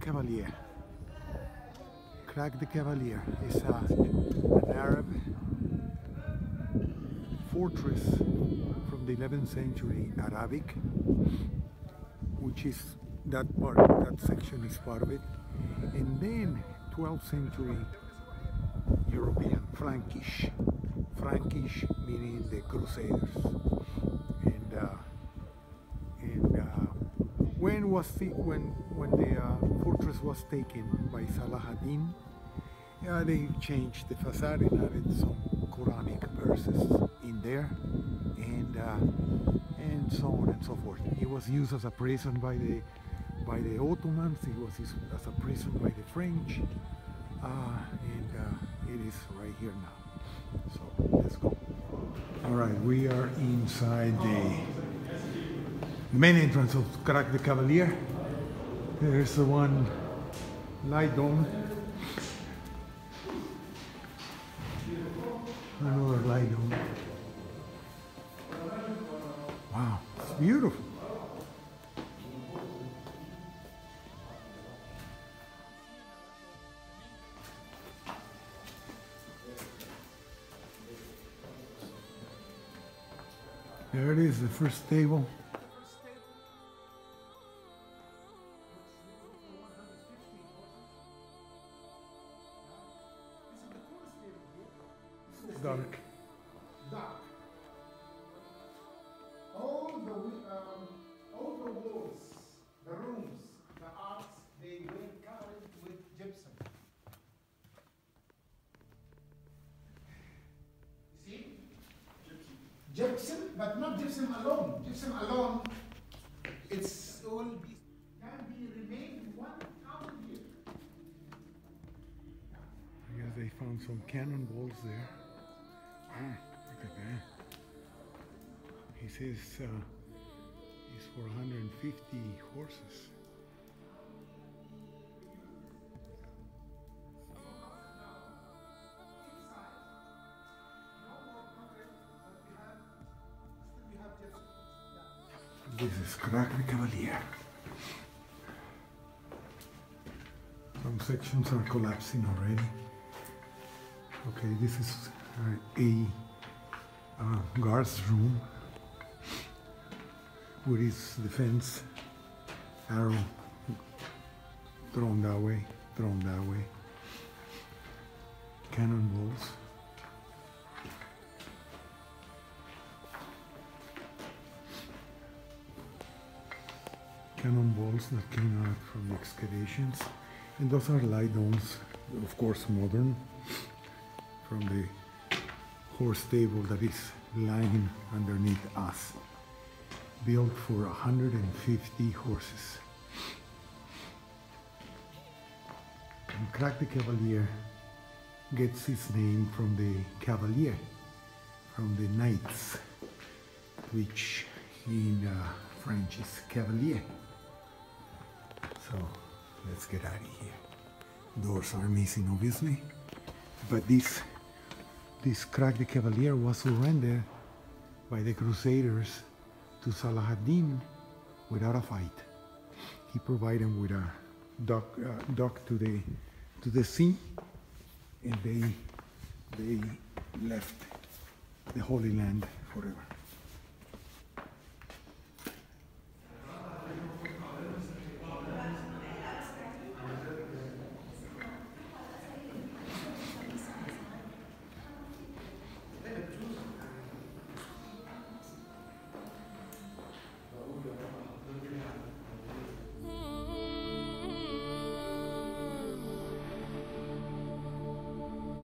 Cavalier. Crac the Cavalier is a, an Arab fortress from the 11th century Arabic, which is that part, that section is part of it. And then 12th century European, Frankish. Frankish meaning the Crusaders. And uh, when was the when when the uh, fortress was taken by Salah ad-Din, yeah, they changed the facade and added some Quranic verses in there, and uh, and so on and so forth. It was used as a prison by the by the Ottomans. It was used as a prison by the French, uh, and uh, it is right here now. So let's go. All right, we are inside the main entrance of Crac de Cavalier. There's the one light dome. Another light dome. Wow, it's beautiful. There it is, the first table. Dark. dark. All the um, all the walls, the rooms, the arts, they were covered with gypsum. You see? Gypsum, but not gypsum alone. Gypsum alone, it's will be can be remain one thousand years. I guess they found some cannonballs there. Ah, look at that. He says uh, for 150 horses. This is Crac de Cavalier. Some sections are collapsing already. Okay, this is a guard's room with his defense arrow thrown that way, thrown that way. Cannonballs. Cannonballs that came out from excavations. And those are light domes, of course modern, from the horse stable that is lying underneath us. Built for 150 horses. And Crac de Cavalier gets its name from the cavalier, from the knights, which in uh, French is cavalier. So let's get out of here. Doors are missing obviously, but this this Crac de Cavalier was surrendered by the Crusaders to Salah ad-Din without a fight. He provided them with a dock, uh, dock to the to the sea, and they they left the Holy Land forever.